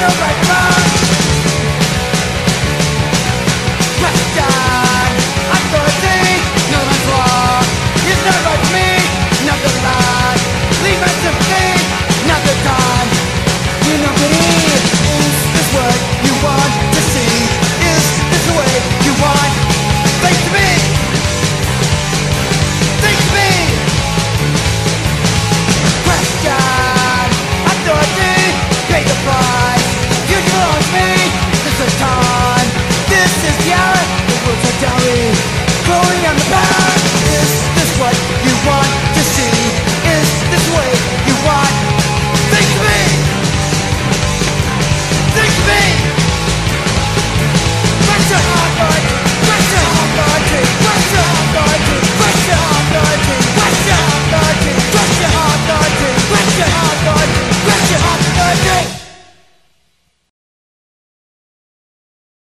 you make mine you want.